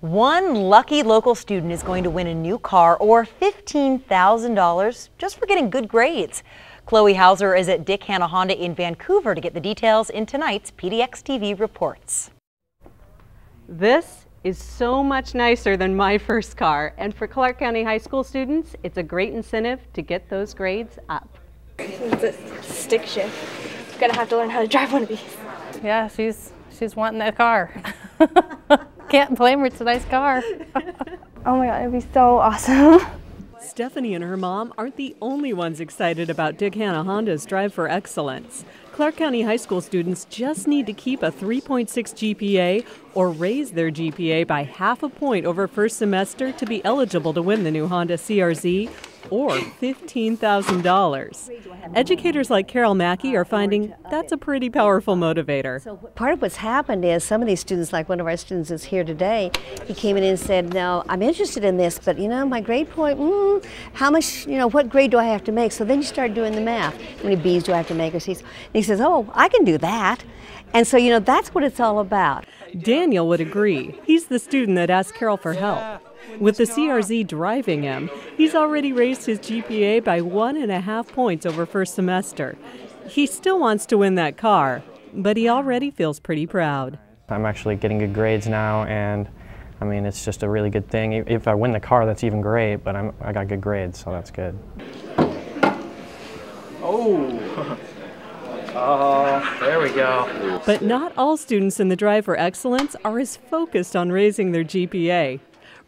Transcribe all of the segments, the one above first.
One lucky local student is going to win a new car or $15,000 just for getting good grades. Chloe Houser is at Dick Hannah Honda in Vancouver to get the details in tonight's PDX TV reports. This is so much nicer than my first car, and for Clark County High School students, it's a great incentive to get those grades up. It's a stick shift. Gonna have to learn how to drive one of these. Yeah, she's she's wanting that car. Can't blame her, it's a nice car. oh my god, it'd be so awesome. Stephanie and her mom aren't the only ones excited about Dick Hannah Honda's Drive for Excellence. Clark County High School students just need to keep a 3.6 GPA or raise their GPA by half a point over first semester to be eligible to win the new Honda CRZ or $15,000. Educators like Carol Mackey are finding that's a pretty powerful motivator. So part of what's happened is some of these students, like one of our students is here today, he came in and said, "No, I'm interested in this, but you know, my grade point, mm, how much, you know, what grade do I have to make?" So then you start doing the math. How many B's do I have to make? Or C's? And he says, "Oh, I can do that." And so, you know, that's what it's all about. Daniel would agree. He's the student that asked Carol for help. With the CRZ driving him, he's already raised his GPA by one and a half points over first semester. He still wants to win that car, but he already feels pretty proud. I'm actually getting good grades now, and I mean, it's just a really good thing. If I win the car, that's even great, but I'm, I got good grades, so that's good. Oh! Oh, there we go. But not all students in the Drive for Excellence are as focused on raising their GPA.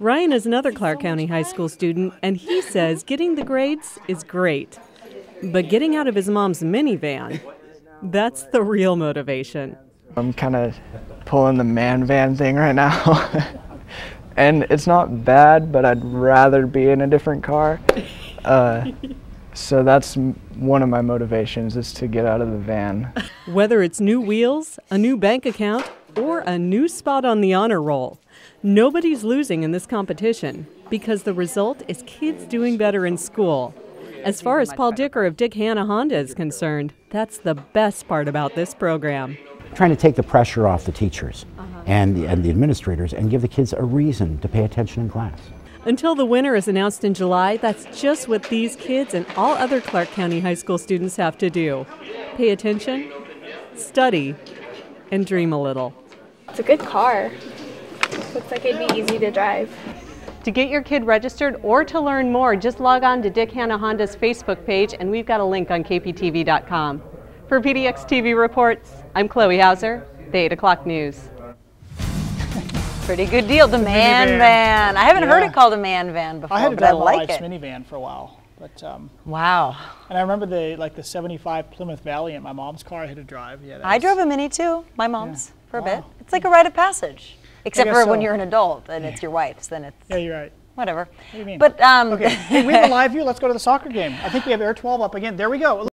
Ryan is another Clark County High School student, and he says getting the grades is great. But getting out of his mom's minivan, that's the real motivation. I'm kind of pulling the man van thing right now. and it's not bad, but I'd rather be in a different car. Uh, so that's one of my motivations is to get out of the van. Whether it's new wheels, a new bank account, or a new spot on the honor roll, nobody's losing in this competition because the result is kids doing better in school. As far as Paul Dicker of Dick Hannah Honda is concerned, that's the best part about this program. Trying to take the pressure off the teachers and, the, and the administrators and give the kids a reason to pay attention in class. Until the winner is announced in July, that's just what these kids and all other Clark County High School students have to do pay attention, study, and dream a little. It's a good car. Looks like it'd be easy to drive. To get your kid registered or to learn more, just log on to Dick Hannah Honda's Facebook page and we've got a link on kptv.com. For PDX TV Reports, I'm Chloe Houser, the 8 o'clock news. Pretty good deal. The man minivan. van. I haven't yeah. heard it called a man van before, I had to but I drive like my it. minivan for a while. But um, wow. And I remember the like the '75 Plymouth Valley Valiant. My mom's car I had to drive. Yeah. I drove a mini too. My mom's yeah. For a wow. bit. It's like a rite of passage, except for so. when you're an adult and yeah. it's your wife's. Then it's. Yeah, you're right. Whatever. What do you mean? But um, okay. Hey, we have a live view. Let's go to the soccer game. I think we have Air 12 up again. There we go.